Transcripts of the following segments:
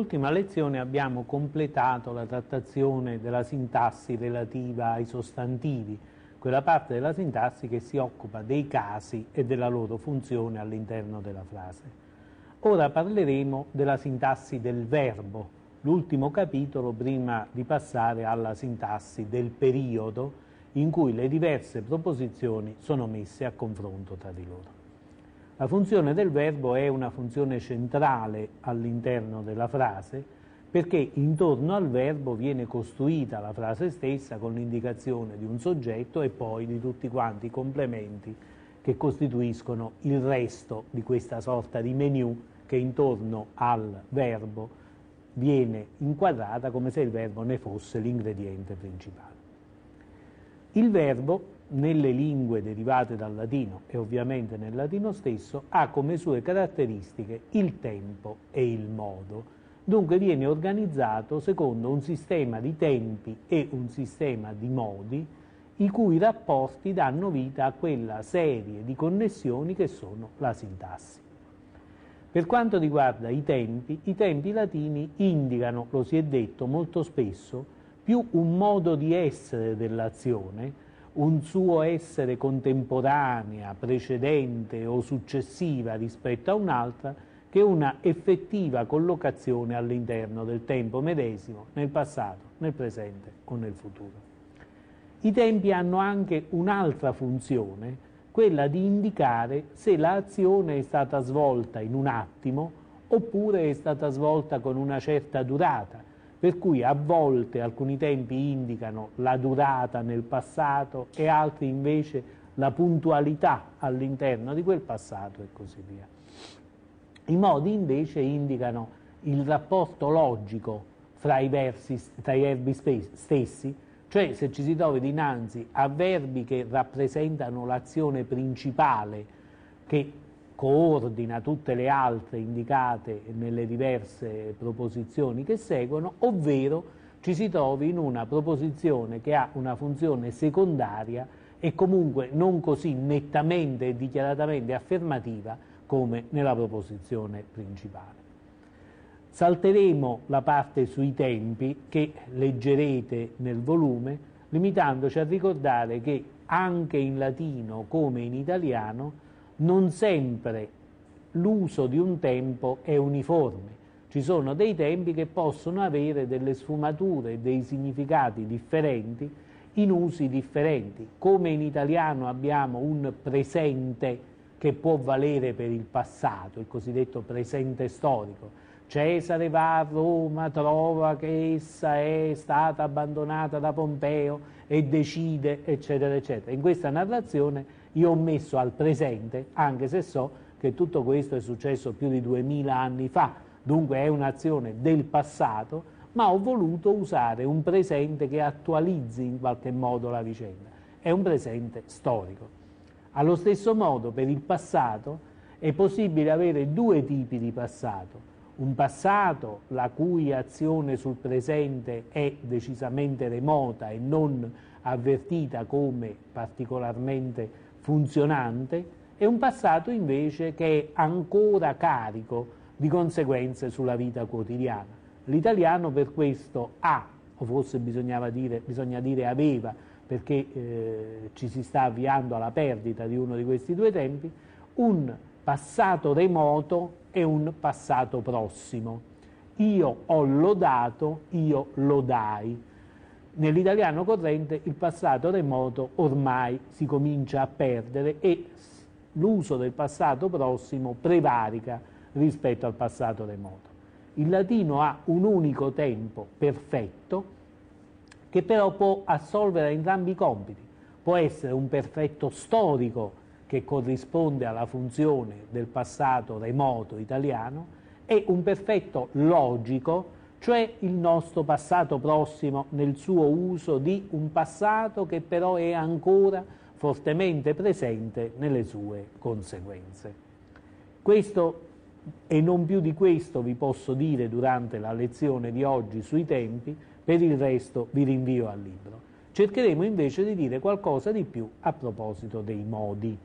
Con l'ultima lezione abbiamo completato la trattazione della sintassi relativa ai sostantivi, quella parte della sintassi che si occupa dei casi e della loro funzione all'interno della frase. Ora parleremo della sintassi del verbo, l'ultimo capitolo prima di passare alla sintassi del periodo in cui le diverse proposizioni sono messe a confronto tra di loro. La funzione del verbo è una funzione centrale all'interno della frase perché intorno al verbo viene costruita la frase stessa con l'indicazione di un soggetto e poi di tutti quanti i complementi che costituiscono il resto di questa sorta di menu che intorno al verbo viene inquadrata come se il verbo ne fosse l'ingrediente principale. Il verbo nelle lingue derivate dal latino e ovviamente nel latino stesso ha come sue caratteristiche il tempo e il modo. Dunque viene organizzato secondo un sistema di tempi e un sistema di modi i cui rapporti danno vita a quella serie di connessioni che sono la sintassi. Per quanto riguarda i tempi, i tempi latini indicano, lo si è detto molto spesso, più un modo di essere dell'azione, un suo essere contemporanea, precedente o successiva rispetto a un'altra, che una effettiva collocazione all'interno del tempo medesimo, nel passato, nel presente o nel futuro. I tempi hanno anche un'altra funzione, quella di indicare se l'azione è stata svolta in un attimo oppure è stata svolta con una certa durata, per cui a volte alcuni tempi indicano la durata nel passato e altri invece la puntualità all'interno di quel passato e così via. I modi invece indicano il rapporto logico fra i, versi, tra i verbi stessi, cioè se ci si trova dinanzi a verbi che rappresentano l'azione principale che coordina tutte le altre indicate nelle diverse proposizioni che seguono, ovvero ci si trovi in una proposizione che ha una funzione secondaria e comunque non così nettamente e dichiaratamente affermativa come nella proposizione principale. Salteremo la parte sui tempi che leggerete nel volume, limitandoci a ricordare che anche in latino come in italiano non sempre l'uso di un tempo è uniforme. Ci sono dei tempi che possono avere delle sfumature, dei significati differenti in usi differenti. Come in italiano abbiamo un presente che può valere per il passato, il cosiddetto presente storico. Cesare va a Roma, trova che essa è stata abbandonata da Pompeo e decide, eccetera, eccetera. In questa narrazione io ho messo al presente, anche se so che tutto questo è successo più di duemila anni fa, dunque è un'azione del passato, ma ho voluto usare un presente che attualizzi in qualche modo la vicenda. È un presente storico. Allo stesso modo, per il passato è possibile avere due tipi di passato. Un passato la cui azione sul presente è decisamente remota e non avvertita come particolarmente funzionante e un passato invece che è ancora carico di conseguenze sulla vita quotidiana. L'italiano per questo ha, o forse dire, bisogna dire aveva, perché eh, ci si sta avviando alla perdita di uno di questi due tempi, un passato remoto e un passato prossimo. Io ho lodato, io lodai. Nell'italiano corrente il passato remoto ormai si comincia a perdere e l'uso del passato prossimo prevarica rispetto al passato remoto. Il latino ha un unico tempo perfetto che però può assolvere entrambi i compiti. Può essere un perfetto storico che corrisponde alla funzione del passato remoto italiano e un perfetto logico cioè il nostro passato prossimo nel suo uso di un passato che però è ancora fortemente presente nelle sue conseguenze. Questo e non più di questo vi posso dire durante la lezione di oggi sui tempi, per il resto vi rinvio al libro. Cercheremo invece di dire qualcosa di più a proposito dei modi,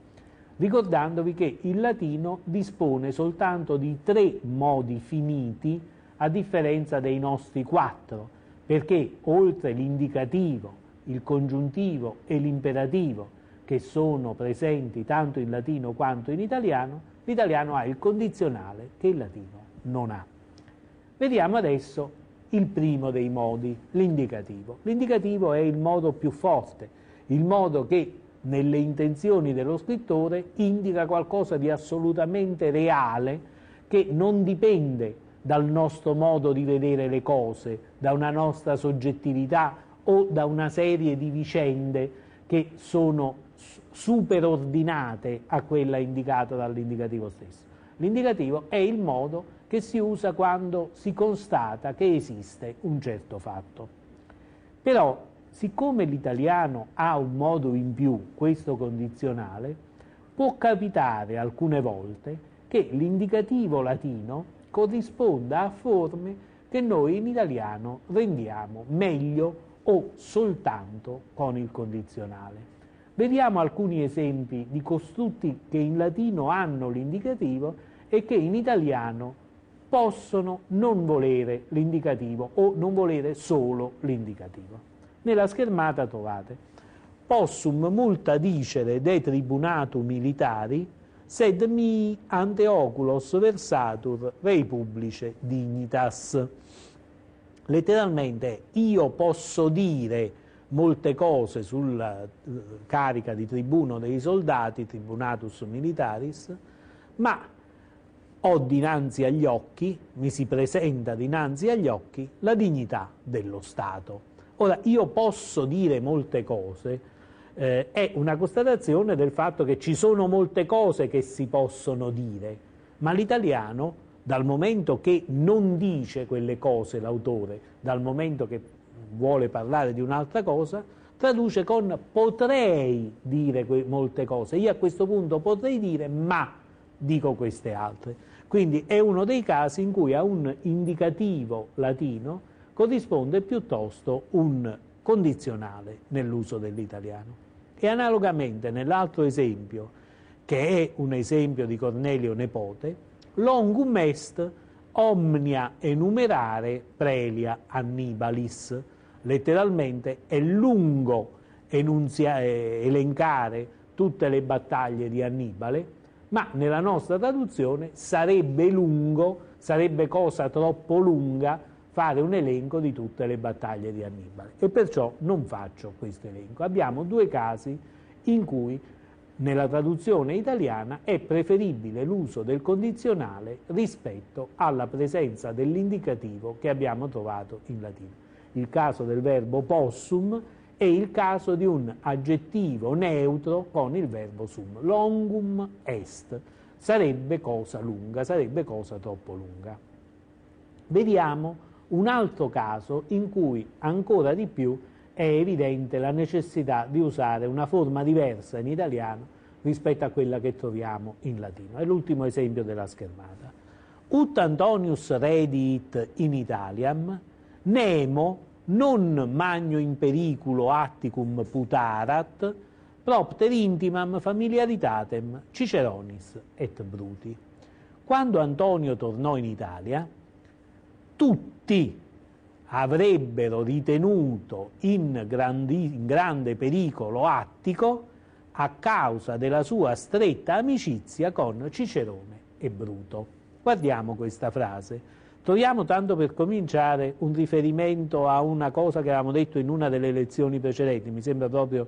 ricordandovi che il latino dispone soltanto di tre modi finiti a differenza dei nostri quattro, perché oltre l'indicativo, il congiuntivo e l'imperativo, che sono presenti tanto in latino quanto in italiano, l'italiano ha il condizionale che il latino non ha. Vediamo adesso il primo dei modi, l'indicativo. L'indicativo è il modo più forte, il modo che nelle intenzioni dello scrittore indica qualcosa di assolutamente reale che non dipende dal nostro modo di vedere le cose, da una nostra soggettività o da una serie di vicende che sono superordinate a quella indicata dall'indicativo stesso. L'indicativo è il modo che si usa quando si constata che esiste un certo fatto. Però, siccome l'italiano ha un modo in più, questo condizionale, può capitare alcune volte che l'indicativo latino corrisponda a forme che noi in italiano rendiamo meglio o soltanto con il condizionale. Vediamo alcuni esempi di costrutti che in latino hanno l'indicativo e che in italiano possono non volere l'indicativo o non volere solo l'indicativo. Nella schermata trovate possum multa dicere de tribunatu militari sed mi ante oculos versatur rei publice dignitas. Letteralmente io posso dire molte cose sulla eh, carica di tribuno dei soldati, tribunatus militaris, ma ho dinanzi agli occhi, mi si presenta dinanzi agli occhi la dignità dello Stato. Ora, io posso dire molte cose, eh, è una constatazione del fatto che ci sono molte cose che si possono dire, ma l'italiano, dal momento che non dice quelle cose l'autore, dal momento che vuole parlare di un'altra cosa, traduce con potrei dire molte cose. Io a questo punto potrei dire ma dico queste altre. Quindi è uno dei casi in cui a un indicativo latino corrisponde piuttosto un condizionale nell'uso dell'italiano. E analogamente nell'altro esempio, che è un esempio di Cornelio Nepote, longum est omnia enumerare prelia annibalis, letteralmente è lungo enunzia, eh, elencare tutte le battaglie di Annibale, ma nella nostra traduzione sarebbe lungo, sarebbe cosa troppo lunga fare un elenco di tutte le battaglie di Annibale e perciò non faccio questo elenco. Abbiamo due casi in cui nella traduzione italiana è preferibile l'uso del condizionale rispetto alla presenza dell'indicativo che abbiamo trovato in latino il caso del verbo possum e il caso di un aggettivo neutro con il verbo sum. Longum est sarebbe cosa lunga, sarebbe cosa troppo lunga. Vediamo un altro caso in cui ancora di più è evidente la necessità di usare una forma diversa in italiano rispetto a quella che troviamo in latino. È l'ultimo esempio della schermata. Ut Antonius redit in Italiam, Nemo non magno in periculo atticum putarat, propter intimam familiaritatem Ciceronis et Bruti. Quando Antonio tornò in Italia, tutti avrebbero ritenuto in, grandi, in grande pericolo Attico a causa della sua stretta amicizia con Cicerone e Bruto. Guardiamo questa frase. Troviamo tanto per cominciare un riferimento a una cosa che avevamo detto in una delle lezioni precedenti, mi sembra proprio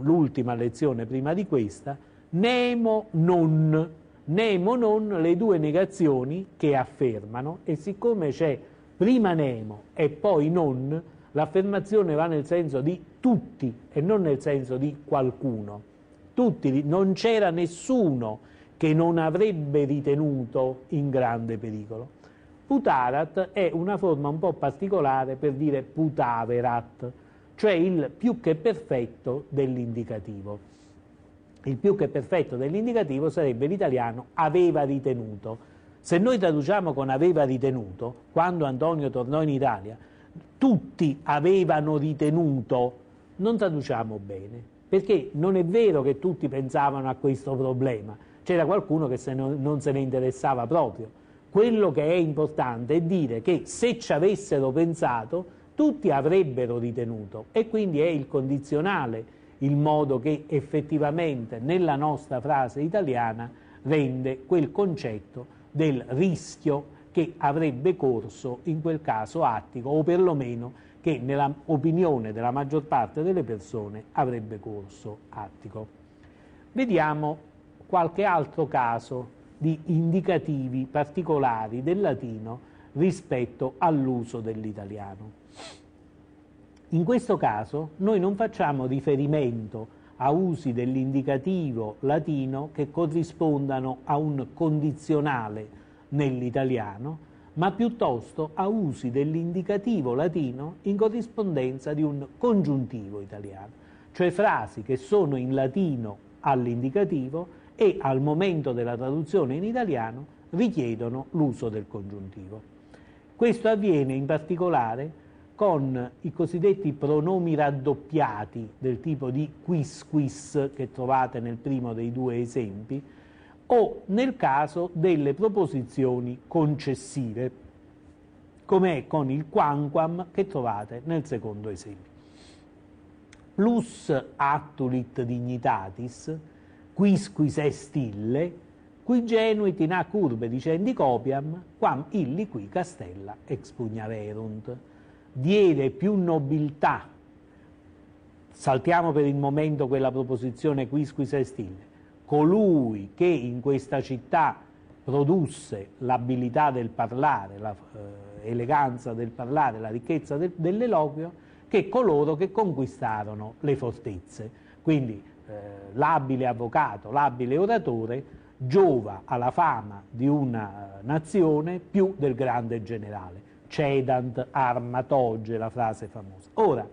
l'ultima lezione prima di questa, Nemo non, Nemo non, le due negazioni che affermano e siccome c'è prima Nemo e poi non, l'affermazione va nel senso di tutti e non nel senso di qualcuno. Tutti, non c'era nessuno che non avrebbe ritenuto in grande pericolo. Putarat è una forma un po' particolare per dire putaverat, cioè il più che perfetto dell'indicativo. Il più che perfetto dell'indicativo sarebbe l'italiano aveva ritenuto. Se noi traduciamo con aveva ritenuto, quando Antonio tornò in Italia, tutti avevano ritenuto, non traduciamo bene, perché non è vero che tutti pensavano a questo problema, c'era qualcuno che se non, non se ne interessava proprio. Quello che è importante è dire che se ci avessero pensato tutti avrebbero ritenuto. E quindi è il condizionale il modo che effettivamente nella nostra frase italiana rende quel concetto del rischio che avrebbe corso in quel caso Attico o perlomeno che nell'opinione della maggior parte delle persone avrebbe corso Attico. Vediamo qualche altro caso di indicativi particolari del latino rispetto all'uso dell'italiano. In questo caso noi non facciamo riferimento a usi dell'indicativo latino che corrispondano a un condizionale nell'italiano, ma piuttosto a usi dell'indicativo latino in corrispondenza di un congiuntivo italiano, cioè frasi che sono in latino all'indicativo e al momento della traduzione in italiano richiedono l'uso del congiuntivo. Questo avviene in particolare con i cosiddetti pronomi raddoppiati del tipo di quis quis che trovate nel primo dei due esempi o nel caso delle proposizioni concessive come è con il quanquam che trovate nel secondo esempio. Plus attulit dignitatis, quis quis est ille, qui genuit in a curve dicendi copiam, quam illi qui castella expugnaverunt diede più nobiltà, saltiamo per il momento quella proposizione quis quis est ille, colui che in questa città produsse l'abilità del parlare, l'eleganza eh, del parlare, la ricchezza del, dell'eloquio, che coloro che conquistarono le fortezze. Quindi eh, l'abile avvocato, l'abile oratore giova alla fama di una nazione più del grande generale cedant arma toge, la frase famosa. Ora,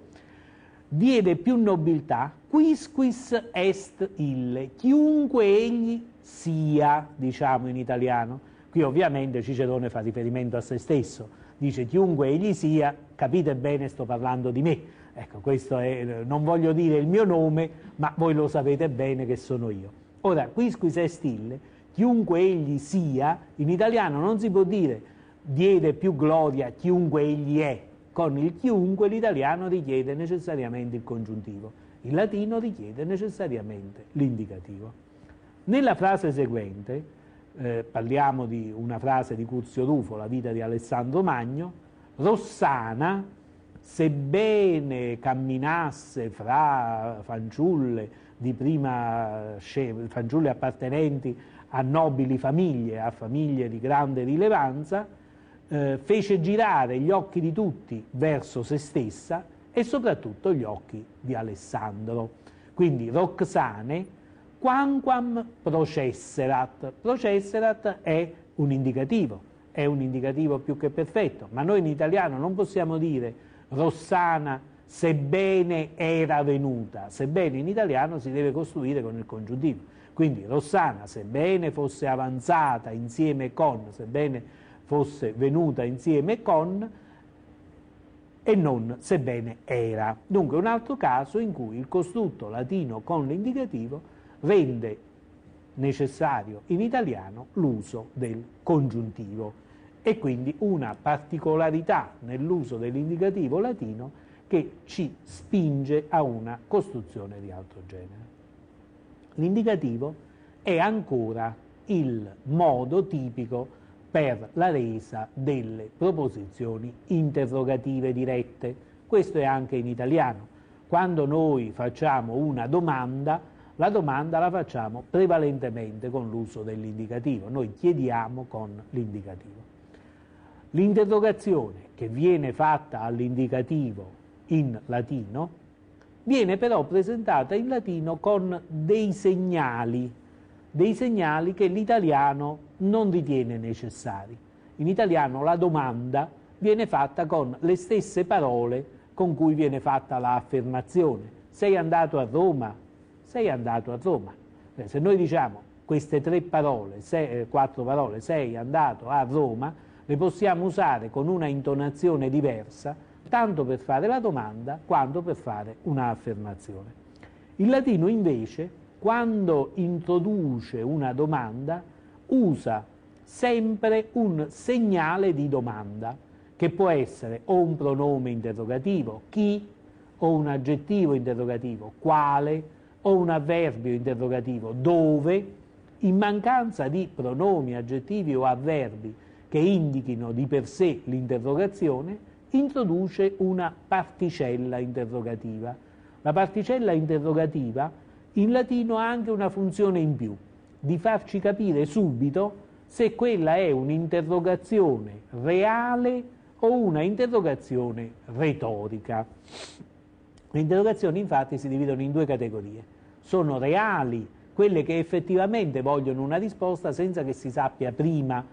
diede più nobiltà, quis quis est ille, chiunque egli sia, diciamo in italiano. Qui ovviamente Cicerone fa riferimento a se stesso, dice chiunque egli sia, capite bene sto parlando di me. Ecco, questo è, non voglio dire il mio nome, ma voi lo sapete bene che sono io. Ora, quis quis est ille, chiunque egli sia, in italiano non si può dire diede più gloria chiunque egli è. Con il chiunque l'italiano richiede necessariamente il congiuntivo, il latino richiede necessariamente l'indicativo. Nella frase seguente, eh, parliamo di una frase di Curzio Rufo, la vita di Alessandro Magno, Rossana, sebbene camminasse fra fanciulle di prima fanciulle appartenenti a nobili famiglie, a famiglie di grande rilevanza, eh, fece girare gli occhi di tutti verso se stessa e soprattutto gli occhi di Alessandro. Quindi Roxane, quanquam processerat. Processerat è un indicativo, è un indicativo più che perfetto, ma noi in italiano non possiamo dire Rossana sebbene era venuta, sebbene in italiano si deve costruire con il congiuntivo. Quindi Rossana, sebbene fosse avanzata insieme con, sebbene fosse venuta insieme con e non sebbene era. Dunque un altro caso in cui il costrutto latino con l'indicativo rende necessario in italiano l'uso del congiuntivo e quindi una particolarità nell'uso dell'indicativo latino che ci spinge a una costruzione di altro genere. L'indicativo è ancora il modo tipico per la resa delle proposizioni interrogative dirette. Questo è anche in italiano. Quando noi facciamo una domanda, la domanda la facciamo prevalentemente con l'uso dell'indicativo, noi chiediamo con l'indicativo. L'interrogazione che viene fatta all'indicativo in latino viene però presentata in latino con dei segnali dei segnali che l'italiano non ritiene necessari. In italiano la domanda viene fatta con le stesse parole con cui viene fatta l'affermazione. Sei andato a Roma? Sei andato a Roma. Eh, se noi diciamo queste tre parole, sei, eh, quattro parole, sei andato a Roma, le possiamo usare con una intonazione diversa, tanto per fare la domanda quanto per fare un'affermazione. Il latino invece quando introduce una domanda usa sempre un segnale di domanda, che può essere o un pronome interrogativo, chi, o un aggettivo interrogativo, quale, o un avverbio interrogativo, dove, in mancanza di pronomi, aggettivi o avverbi che indichino di per sé l'interrogazione, introduce una particella interrogativa. La particella interrogativa in latino ha anche una funzione in più, di farci capire subito se quella è un'interrogazione reale o una interrogazione retorica. Le interrogazioni infatti si dividono in due categorie. Sono reali quelle che effettivamente vogliono una risposta senza che si sappia prima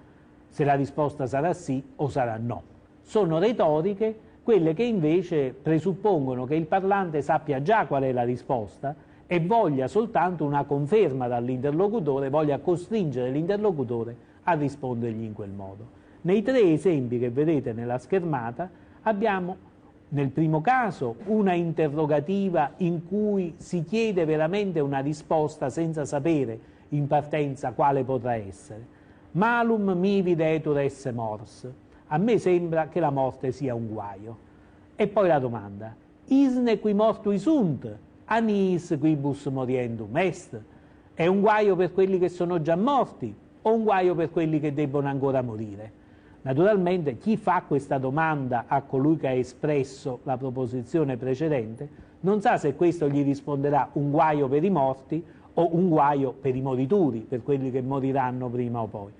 se la risposta sarà sì o sarà no. Sono retoriche quelle che invece presuppongono che il parlante sappia già qual è la risposta e voglia soltanto una conferma dall'interlocutore, voglia costringere l'interlocutore a rispondergli in quel modo. Nei tre esempi che vedete nella schermata abbiamo nel primo caso una interrogativa in cui si chiede veramente una risposta senza sapere in partenza quale potrà essere. Malum mi videtur esse mors. A me sembra che la morte sia un guaio. E poi la domanda, isne qui mortui sunt, anis quibus moriendum est? È un guaio per quelli che sono già morti o un guaio per quelli che debbono ancora morire? Naturalmente chi fa questa domanda a colui che ha espresso la proposizione precedente non sa se questo gli risponderà un guaio per i morti o un guaio per i morituri, per quelli che moriranno prima o poi.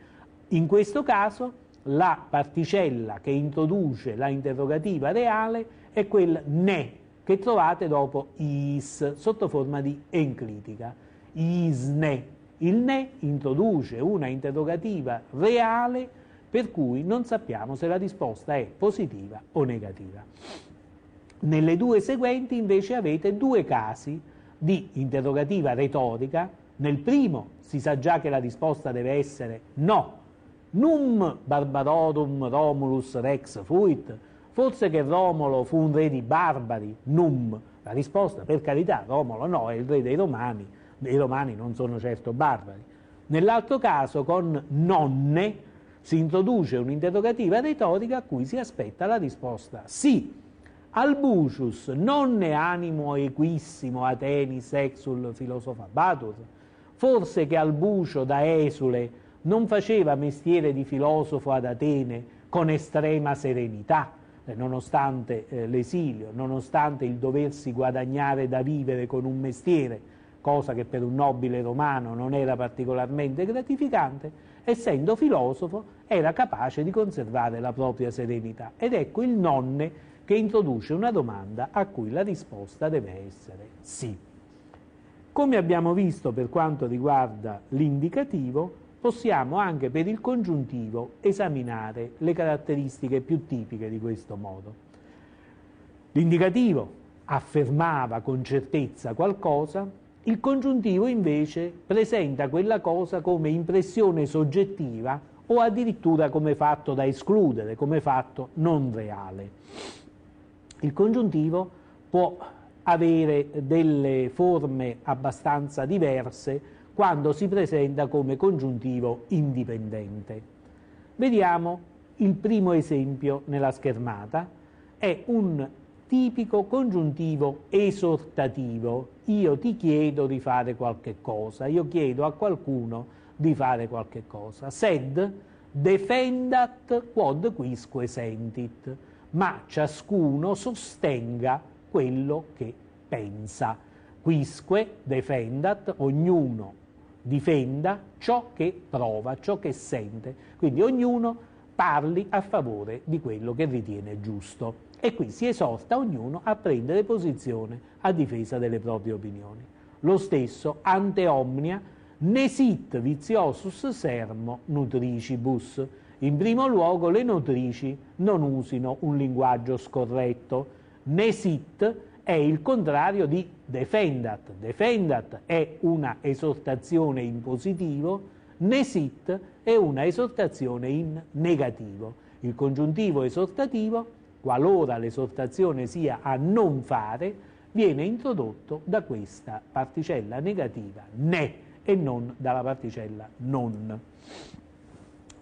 In questo caso la particella che introduce la interrogativa reale è quel ne che trovate dopo is sotto forma di enclitica. Isne. Il ne introduce una interrogativa reale per cui non sappiamo se la risposta è positiva o negativa. Nelle due seguenti invece avete due casi di interrogativa retorica. Nel primo si sa già che la risposta deve essere no. Num barbarorum Romulus rex fuit. Forse che Romolo fu un re di barbari. Num. La risposta, per carità, Romolo no, è il re dei Romani. I Romani non sono certo barbari. Nell'altro caso, con nonne, si introduce un'interrogativa retorica a cui si aspetta la risposta sì. Albucius non ne animo equissimo Atenis exul philosophabatur? Forse che Albucio da esule non faceva mestiere di filosofo ad Atene con estrema serenità, nonostante eh, l'esilio, nonostante il doversi guadagnare da vivere con un mestiere, cosa che per un nobile romano non era particolarmente gratificante, essendo filosofo, era capace di conservare la propria serenità. Ed ecco il nonne che introduce una domanda a cui la risposta deve essere sì. Come abbiamo visto per quanto riguarda l'indicativo, possiamo anche per il congiuntivo esaminare le caratteristiche più tipiche di questo modo. L'indicativo affermava con certezza qualcosa, il congiuntivo invece presenta quella cosa come impressione soggettiva o addirittura come fatto da escludere, come fatto non reale. Il congiuntivo può avere delle forme abbastanza diverse quando si presenta come congiuntivo indipendente. Vediamo il primo esempio nella schermata, è un tipico congiuntivo esortativo. Io ti chiedo di fare qualche cosa, io chiedo a qualcuno di fare qualche cosa. Sed defendat quod quisque sentit, ma ciascuno sostenga quello che pensa. Quisque defendat, ognuno difenda ciò che prova, ciò che sente. Quindi ognuno parli a favore di quello che ritiene giusto e qui si esorta ognuno a prendere posizione a difesa delle proprie opinioni. Lo stesso ante omnia nesit viziosus sermo nutricibus. In primo luogo le nutrici non usino un linguaggio scorretto. Nesit è il contrario di defendat. Defendat è una esortazione in positivo, nesit è una esortazione in negativo. Il congiuntivo esortativo qualora l'esortazione sia a non fare, viene introdotto da questa particella negativa ne e non dalla particella non.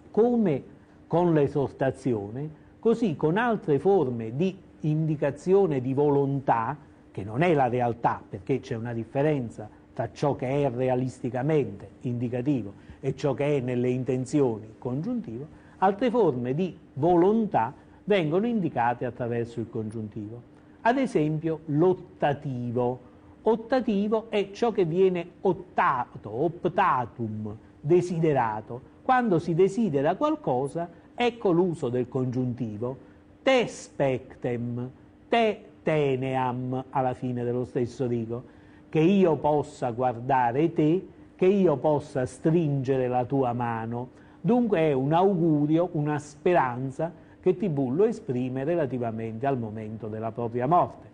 come con l'esortazione, così con altre forme di indicazione di volontà, che non è la realtà, perché c'è una differenza tra ciò che è realisticamente indicativo e ciò che è nelle intenzioni congiuntivo, altre forme di volontà vengono indicate attraverso il congiuntivo. Ad esempio l'ottativo. Ottativo è ciò che viene ottato, optatum, desiderato. Quando si desidera qualcosa, ecco l'uso del congiuntivo. Te spectem, te teneam, alla fine dello stesso rigo, che io possa guardare te, che io possa stringere la tua mano. Dunque è un augurio, una speranza che Tibullo esprime relativamente al momento della propria morte.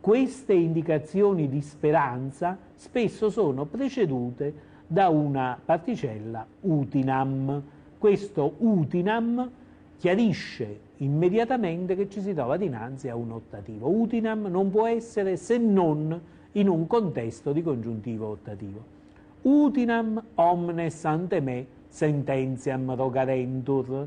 Queste indicazioni di speranza spesso sono precedute da una particella utinam. Questo utinam chiarisce immediatamente che ci si trova dinanzi a un ottativo. Utinam non può essere se non in un contesto di congiuntivo ottativo. Utinam omnes ante me sentenziam rogarentur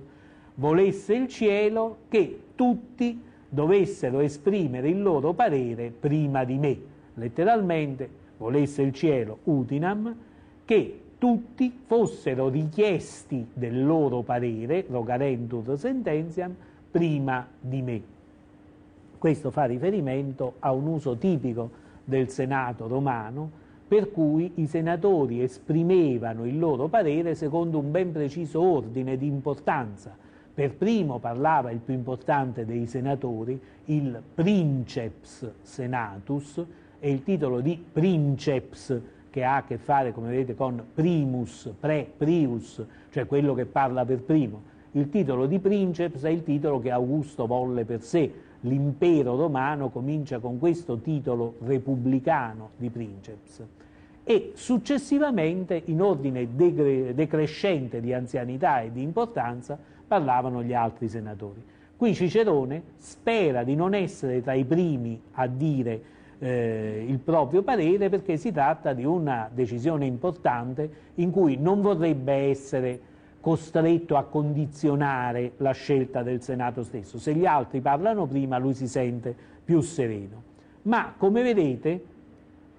volesse il cielo che tutti dovessero esprimere il loro parere prima di me. Letteralmente, volesse il cielo utinam, che tutti fossero richiesti del loro parere, rogarentur sentenziam, prima di me. Questo fa riferimento a un uso tipico del Senato romano, per cui i senatori esprimevano il loro parere secondo un ben preciso ordine di importanza, per primo parlava il più importante dei senatori, il princeps senatus, e il titolo di princeps che ha a che fare, come vedete, con primus, pre, prius, cioè quello che parla per primo. Il titolo di princeps è il titolo che Augusto volle per sé. L'impero romano comincia con questo titolo repubblicano di princeps e successivamente, in ordine decrescente di anzianità e di importanza, parlavano gli altri senatori. Qui Cicerone spera di non essere tra i primi a dire eh, il proprio parere perché si tratta di una decisione importante in cui non vorrebbe essere costretto a condizionare la scelta del Senato stesso. Se gli altri parlano prima lui si sente più sereno. Ma come vedete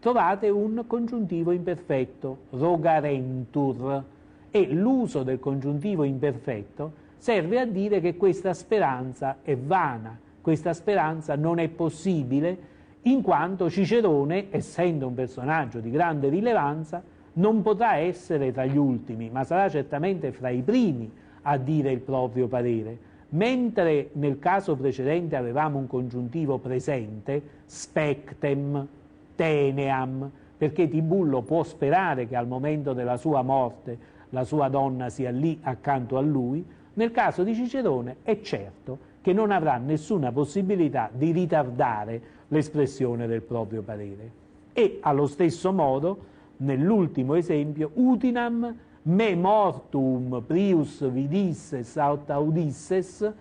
trovate un congiuntivo imperfetto, rogarentur, e l'uso del congiuntivo imperfetto serve a dire che questa speranza è vana, questa speranza non è possibile, in quanto Cicerone, essendo un personaggio di grande rilevanza, non potrà essere tra gli ultimi, ma sarà certamente fra i primi a dire il proprio parere. Mentre nel caso precedente avevamo un congiuntivo presente, spectem, teneam, perché Tibullo può sperare che al momento della sua morte la sua donna sia lì accanto a lui, nel caso di Cicerone è certo che non avrà nessuna possibilità di ritardare l'espressione del proprio parere. E allo stesso modo, nell'ultimo esempio, utinam me mortum prius vidisses aut audisses,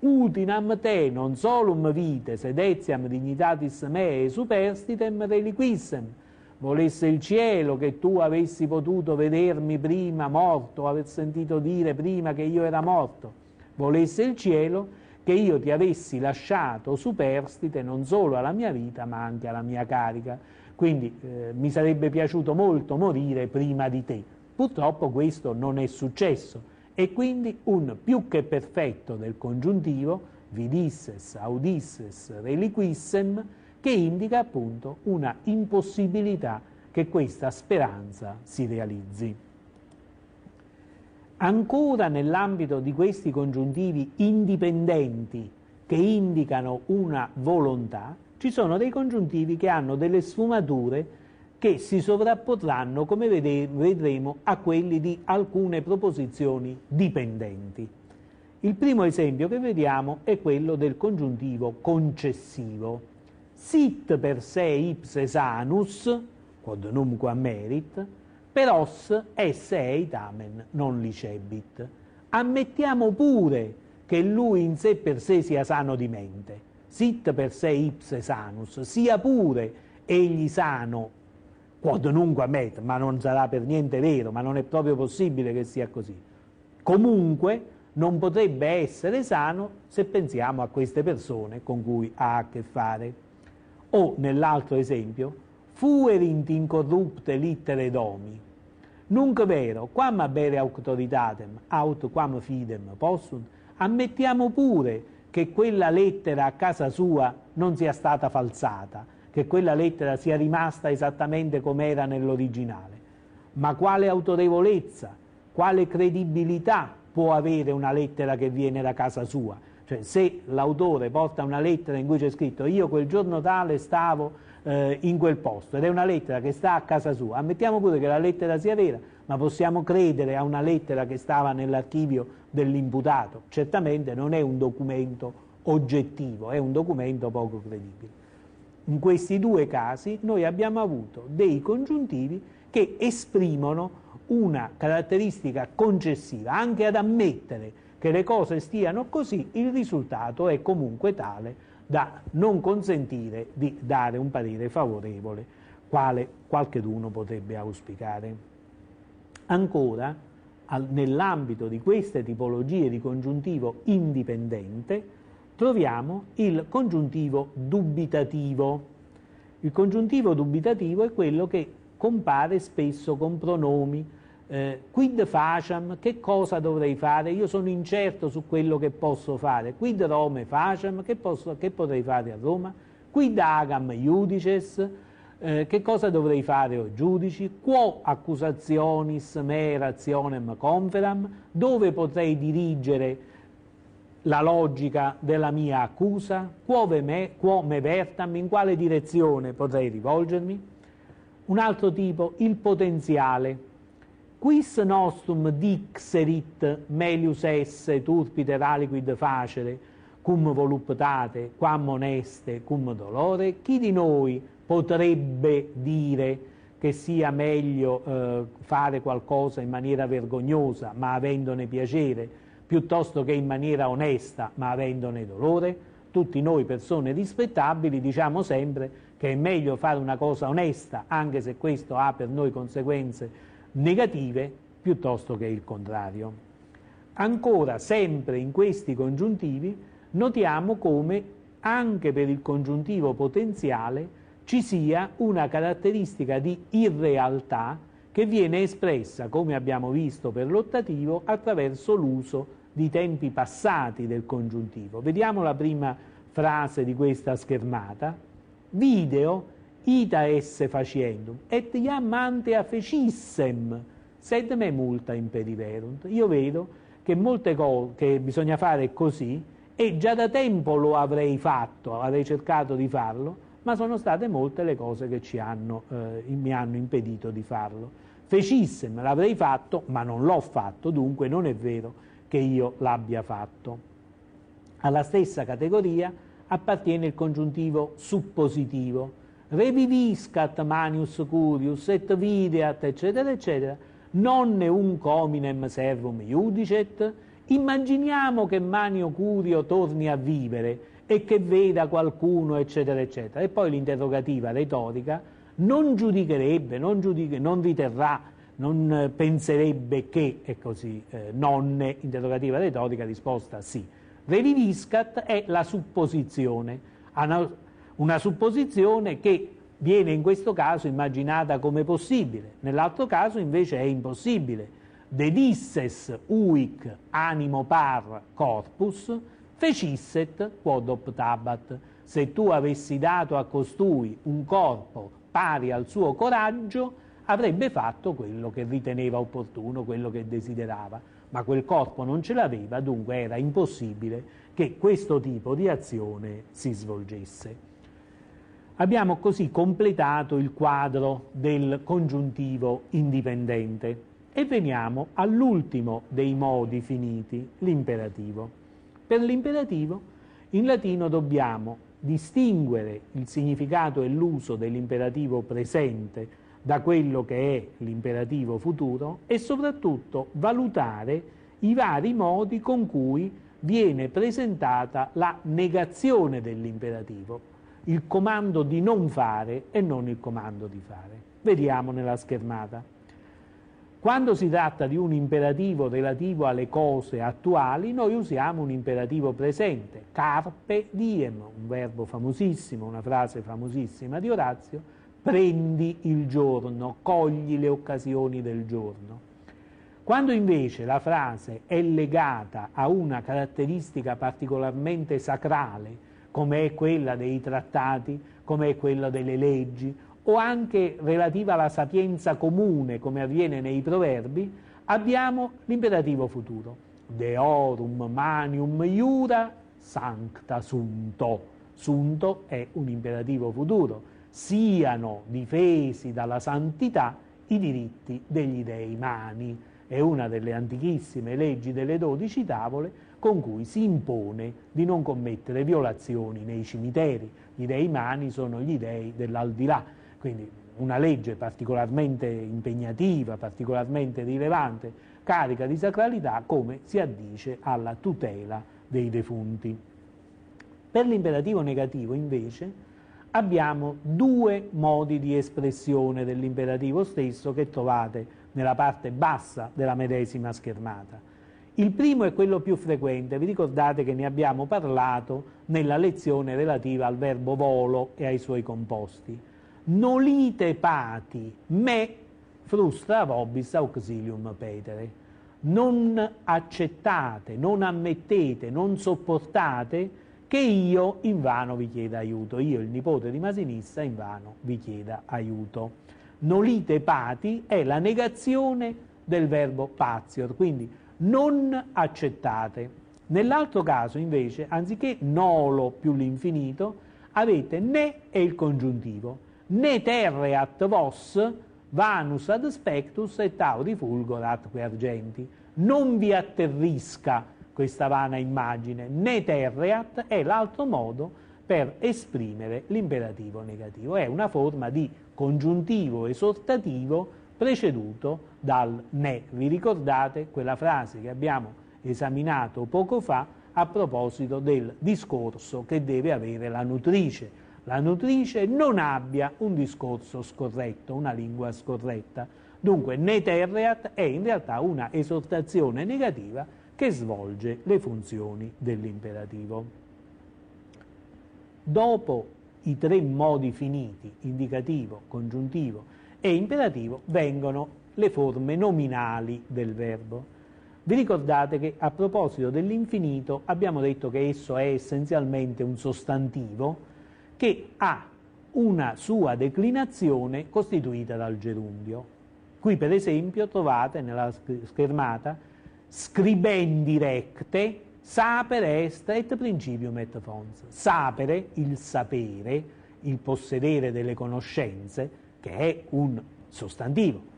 utinam te non solum vite sedetiam dignitatis mee superstitem reliquissem, volesse il cielo che tu avessi potuto vedermi prima morto, aver sentito dire prima che io era morto, volesse il cielo che io ti avessi lasciato superstite non solo alla mia vita ma anche alla mia carica. Quindi eh, mi sarebbe piaciuto molto morire prima di te. Purtroppo questo non è successo e quindi un più che perfetto del congiuntivo, vidisses, audisses, reliquissem, che indica appunto una impossibilità che questa speranza si realizzi. Ancora nell'ambito di questi congiuntivi indipendenti che indicano una volontà, ci sono dei congiuntivi che hanno delle sfumature che si sovrapporranno, come vedremo, a quelli di alcune proposizioni dipendenti. Il primo esempio che vediamo è quello del congiuntivo concessivo sit per se ipse sanus, quod numquam merit, per os esse eitamen non licebit. Ammettiamo pure che lui in sé per sé sia sano di mente, sit per se ipse sanus, sia pure egli sano, quod nunquam merit, ma non sarà per niente vero, ma non è proprio possibile che sia così. Comunque non potrebbe essere sano se pensiamo a queste persone con cui ha a che fare. O nell'altro esempio, fuerint incorrupte littere domi. Nunc vero, quam bere auctoritatem, aut quam fidem possunt, ammettiamo pure che quella lettera a casa sua non sia stata falsata, che quella lettera sia rimasta esattamente come era nell'originale. Ma quale autorevolezza, quale credibilità può avere una lettera che viene da casa sua. Cioè, se l'autore porta una lettera in cui c'è scritto io quel giorno tale stavo eh, in quel posto ed è una lettera che sta a casa sua, ammettiamo pure che la lettera sia vera, ma possiamo credere a una lettera che stava nell'archivio dell'imputato? Certamente non è un documento oggettivo, è un documento poco credibile. In questi due casi noi abbiamo avuto dei congiuntivi che esprimono una caratteristica concessiva, anche ad ammettere che le cose stiano così, il risultato è comunque tale da non consentire di dare un parere favorevole, quale qualcheduno potrebbe auspicare. Ancora, nell'ambito di queste tipologie di congiuntivo indipendente, troviamo il congiuntivo dubitativo. Il congiuntivo dubitativo è quello che compare spesso con pronomi. Eh, quid facem, che cosa dovrei fare? Io sono incerto su quello che posso fare. Quid Rome facem, che, posso, che potrei fare a Roma? Quid agam iudices, eh, che cosa dovrei fare o giudici? Quo accusationis me razionem conferam, dove potrei dirigere la logica della mia accusa? Quo me, quo me vertam, in quale direzione potrei rivolgermi? Un altro tipo, il potenziale. Quis nostrum dixerit melius esse turpiter aliquid facere, cum voluptate, quam oneste, cum dolore? Chi di noi potrebbe dire che sia meglio eh, fare qualcosa in maniera vergognosa ma avendone piacere, piuttosto che in maniera onesta ma avendone dolore? Tutti noi persone rispettabili diciamo sempre che è meglio fare una cosa onesta, anche se questo ha per noi conseguenze negative, piuttosto che il contrario. Ancora, sempre in questi congiuntivi, notiamo come anche per il congiuntivo potenziale ci sia una caratteristica di irrealtà che viene espressa, come abbiamo visto per l'ottativo, attraverso l'uso di tempi passati del congiuntivo. Vediamo la prima frase di questa schermata video ita esse faciendum et iam ante fecissem sed me multa impediverunt. Io vedo che molte cose che bisogna fare così e già da tempo lo avrei fatto, avrei cercato di farlo, ma sono state molte le cose che hanno, eh, mi hanno impedito di farlo. Fecissem l'avrei fatto, ma non l'ho fatto, dunque non è vero che io l'abbia fatto. Alla stessa categoria appartiene il congiuntivo suppositivo. Reviviscat manius curius et videat, eccetera, eccetera, nonne un cominem servum iudicet. Immaginiamo che Manio Curio torni a vivere e che veda qualcuno, eccetera, eccetera. E poi l'interrogativa retorica non giudicherebbe, non, giudiche, non riterrà, non penserebbe che, e così, eh, nonne, interrogativa retorica, risposta sì. Reviviscat è la supposizione, una supposizione che viene in questo caso immaginata come possibile, nell'altro caso invece è impossibile. Dedisses uic animo par corpus, fecisset quod optabat. Se tu avessi dato a costui un corpo pari al suo coraggio, avrebbe fatto quello che riteneva opportuno, quello che desiderava ma quel corpo non ce l'aveva, dunque era impossibile che questo tipo di azione si svolgesse. Abbiamo così completato il quadro del congiuntivo indipendente e veniamo all'ultimo dei modi finiti, l'imperativo. Per l'imperativo in latino dobbiamo distinguere il significato e l'uso dell'imperativo presente da quello che è l'imperativo futuro e soprattutto valutare i vari modi con cui viene presentata la negazione dell'imperativo, il comando di non fare e non il comando di fare. Vediamo nella schermata. Quando si tratta di un imperativo relativo alle cose attuali, noi usiamo un imperativo presente, carpe diem, un verbo famosissimo, una frase famosissima di Orazio, prendi il giorno, cogli le occasioni del giorno. Quando invece la frase è legata a una caratteristica particolarmente sacrale, come è quella dei trattati, come è quella delle leggi, o anche relativa alla sapienza comune, come avviene nei proverbi, abbiamo l'imperativo futuro. Deorum manium iura sancta sunto. Sunto è un imperativo futuro. Siano difesi dalla santità i diritti degli dei mani è una delle antichissime leggi delle dodici tavole con cui si impone di non commettere violazioni nei cimiteri. Gli dei mani sono gli dei dell'aldilà, quindi una legge particolarmente impegnativa, particolarmente rilevante, carica di sacralità, come si addice alla tutela dei defunti. Per l'imperativo negativo, invece, abbiamo due modi di espressione dell'imperativo stesso che trovate nella parte bassa della medesima schermata. Il primo è quello più frequente, vi ricordate che ne abbiamo parlato nella lezione relativa al verbo volo e ai suoi composti. Nolite pati me frustra vobis auxilium petere. Non accettate, non ammettete, non sopportate che io invano vi chieda aiuto, io il nipote di Masinissa invano vi chieda aiuto nolite pati è la negazione del verbo pazior, quindi non accettate. Nell'altro caso invece, anziché nolo più l'infinito, avete ne e il congiuntivo. Ne terreat vos vanus ad spectus et tauri fulgorat que argenti. Non vi atterrisca questa vana immagine. Ne terreat è l'altro modo per esprimere l'imperativo negativo. È una forma di congiuntivo esortativo preceduto dal ne. Vi ricordate quella frase che abbiamo esaminato poco fa a proposito del discorso che deve avere la nutrice. La nutrice non abbia un discorso scorretto, una lingua scorretta. Dunque, ne terreat è in realtà una esortazione negativa che svolge le funzioni dell'imperativo. Dopo i tre modi finiti, indicativo, congiuntivo e imperativo, vengono le forme nominali del verbo. Vi ricordate che a proposito dell'infinito abbiamo detto che esso è essenzialmente un sostantivo che ha una sua declinazione costituita dal gerundio. Qui per esempio trovate nella schermata scribendi recte Sapere est et principium et fons. Sapere, il sapere, il possedere delle conoscenze, che è un sostantivo.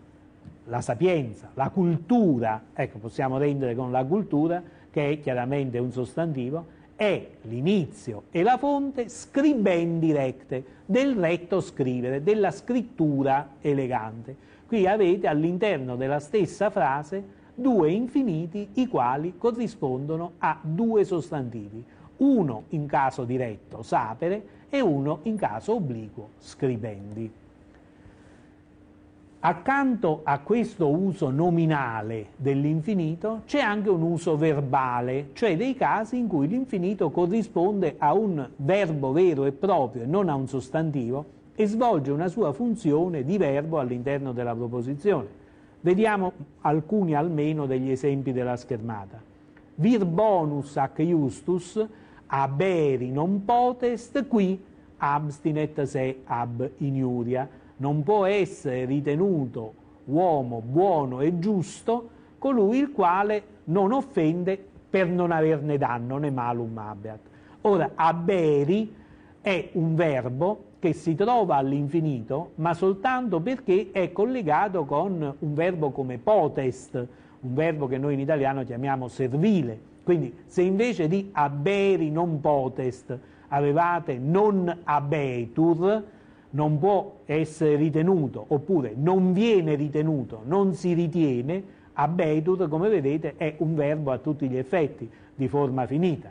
La sapienza, la cultura, ecco, possiamo rendere con la cultura, che è chiaramente un sostantivo, è l'inizio e la fonte scribendi recte, del retto scrivere, della scrittura elegante. Qui avete all'interno della stessa frase due infiniti i quali corrispondono a due sostantivi, uno in caso diretto sapere e uno in caso obliquo scribendi. Accanto a questo uso nominale dell'infinito c'è anche un uso verbale, cioè dei casi in cui l'infinito corrisponde a un verbo vero e proprio e non a un sostantivo e svolge una sua funzione di verbo all'interno della proposizione. Vediamo alcuni almeno degli esempi della schermata. Vir bonus ac justus aberi non potest qui abstinet se ab iniuria. Non può essere ritenuto uomo buono e giusto colui il quale non offende per non averne danno né malum abeat. Ora, aberi è un verbo che si trova all'infinito, ma soltanto perché è collegato con un verbo come potest, un verbo che noi in italiano chiamiamo servile. Quindi se invece di aberi non potest avevate non abetur, non può essere ritenuto, oppure non viene ritenuto, non si ritiene, abetur, come vedete, è un verbo a tutti gli effetti, di forma finita.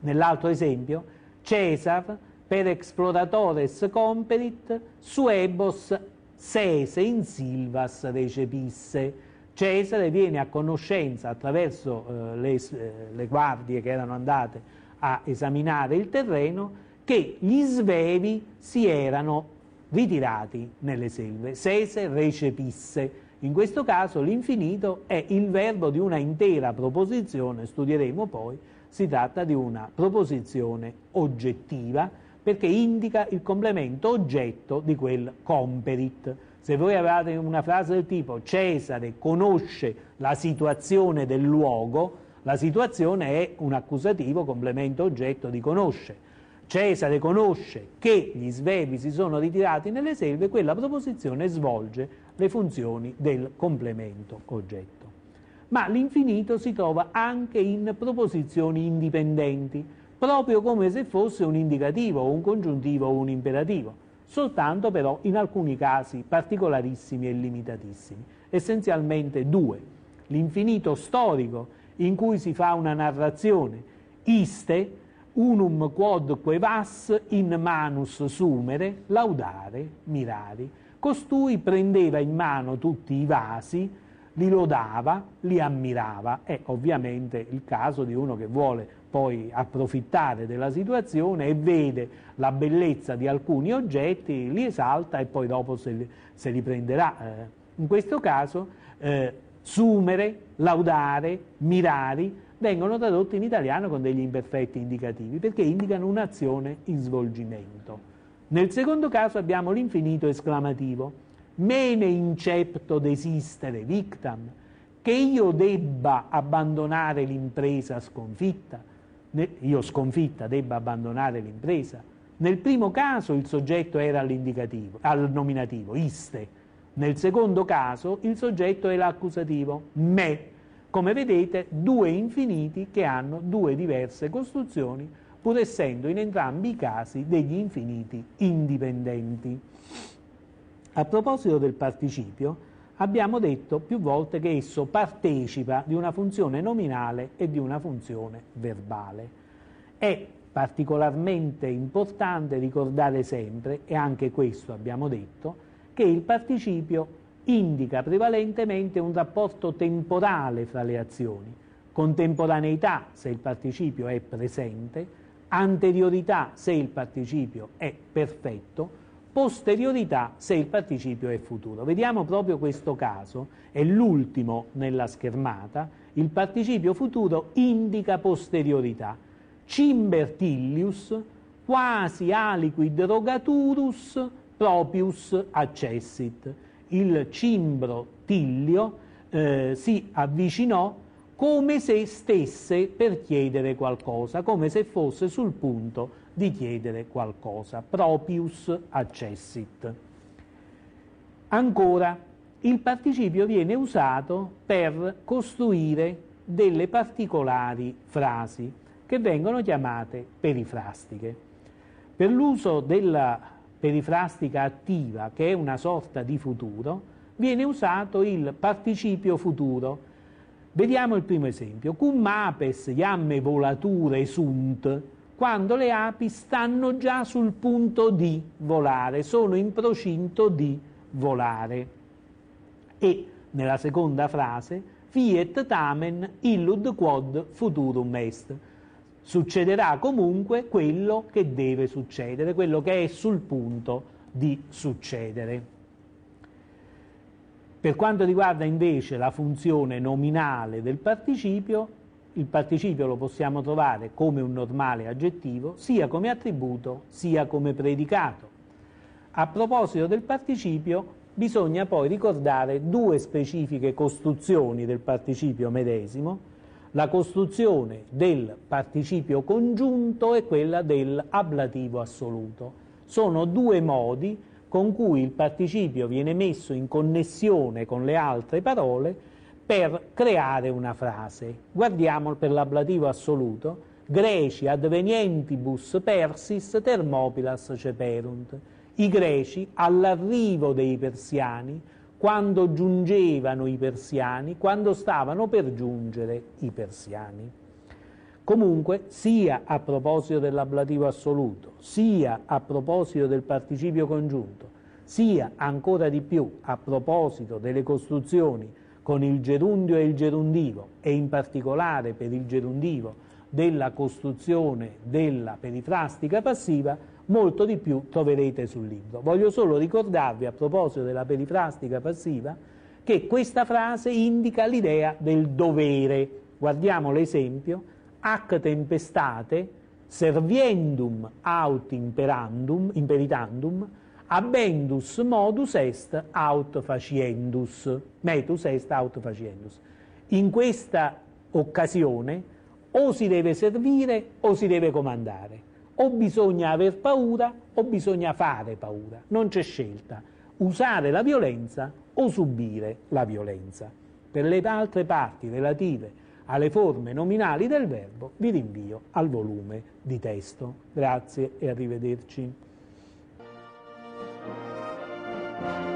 Nell'altro esempio, Cesar per exploratores comperit suebos sese in silvas recepisse. Cesare viene a conoscenza attraverso eh, le, eh, le guardie che erano andate a esaminare il terreno che gli svevi si erano ritirati nelle selve. Sese recepisse. In questo caso l'infinito è il verbo di una intera proposizione, studieremo poi, si tratta di una proposizione oggettiva perché indica il complemento oggetto di quel comperit. Se voi avevate una frase del tipo Cesare conosce la situazione del luogo, la situazione è un accusativo complemento oggetto di conosce. Cesare conosce che gli svevi si sono ritirati nelle selve, quella proposizione svolge le funzioni del complemento oggetto. Ma l'infinito si trova anche in proposizioni indipendenti, proprio come se fosse un indicativo un congiuntivo o un imperativo, soltanto però in alcuni casi particolarissimi e limitatissimi, essenzialmente due. L'infinito storico in cui si fa una narrazione, iste, unum quodque vas in manus sumere, laudare, mirari. Costui prendeva in mano tutti i vasi, li lodava, li ammirava. È ovviamente il caso di uno che vuole poi approfittare della situazione e vede la bellezza di alcuni oggetti, li esalta e poi dopo se li, se li prenderà. Eh, in questo caso eh, sumere, laudare, mirari vengono tradotti in italiano con degli imperfetti indicativi perché indicano un'azione in svolgimento. Nel secondo caso abbiamo l'infinito esclamativo, mene incepto desistere victam, che io debba abbandonare l'impresa sconfitta, io sconfitta debba abbandonare l'impresa. Nel primo caso il soggetto era all'indicativo, al nominativo, iste. Nel secondo caso il soggetto è l'accusativo, me come vedete, due infiniti che hanno due diverse costruzioni, pur essendo in entrambi i casi degli infiniti indipendenti. A proposito del participio, abbiamo detto più volte che esso partecipa di una funzione nominale e di una funzione verbale. È particolarmente importante ricordare sempre, e anche questo abbiamo detto, che il participio indica prevalentemente un rapporto temporale fra le azioni, contemporaneità se il participio è presente, anteriorità se il participio è perfetto, posteriorità se il participio è futuro. Vediamo proprio questo caso, è l'ultimo nella schermata, il participio futuro indica posteriorità. Cimbertillius quasi aliquid rogaturus propius accessit il cimbro Tillio eh, si avvicinò come se stesse per chiedere qualcosa, come se fosse sul punto di chiedere qualcosa. Propius accessit. Ancora, il participio viene usato per costruire delle particolari frasi che vengono chiamate perifrastiche. Per l'uso della perifrastica attiva, che è una sorta di futuro, viene usato il participio futuro. Vediamo il primo esempio. Cum apes iamme volature sunt, quando le api stanno già sul punto di volare, sono in procinto di volare. E nella seconda frase, fiet tamen illud quod futurum est succederà comunque quello che deve succedere, quello che è sul punto di succedere. Per quanto riguarda invece la funzione nominale del participio, il participio lo possiamo trovare come un normale aggettivo, sia come attributo sia come predicato. A proposito del participio, bisogna poi ricordare due specifiche costruzioni del participio medesimo, la costruzione del participio congiunto e quella dell'ablativo assoluto. Sono due modi con cui il participio viene messo in connessione con le altre parole per creare una frase. Guardiamo per l'ablativo assoluto. Greci advenientibus persis thermopilas ceperunt. I greci all'arrivo dei persiani quando giungevano i persiani, quando stavano per giungere i persiani. Comunque, sia a proposito dell'ablativo assoluto, sia a proposito del participio congiunto, sia ancora di più a proposito delle costruzioni con il gerundio e il gerundivo e in particolare per il gerundivo della costruzione della perifrastica passiva, molto di più troverete sul libro. Voglio solo ricordarvi a proposito della perifrastica passiva che questa frase indica l'idea del dovere. Guardiamo l'esempio, ac tempestate serviendum aut imperandum, imperitandum, abendus modus est aut faciendus, metus est aut faciendus. In questa occasione o si deve servire o si deve comandare, o bisogna aver paura o bisogna fare paura, non c'è scelta, usare la violenza o subire la violenza. Per le altre parti relative alle forme nominali del verbo vi rinvio al volume di testo. Grazie e arrivederci. thank you